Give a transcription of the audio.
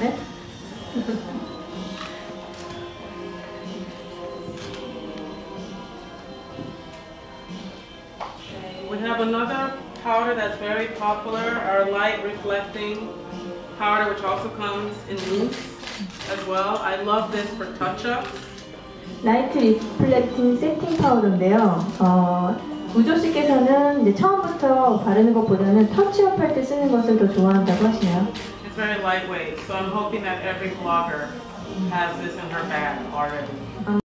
네? We have another powder that's very popular, our light reflecting powder, which also comes in mousse as well. I love this for touch-up. 라이트 리플렉팅 세팅 파우더인데요. 어, 우조 씨께서는 이제 처음부터 바르는 것보다는 터치업 할 때 쓰는 것을 더 좋아한다고 하시네요. Very lightweight, so I'm hoping that every blogger has this in her bag already.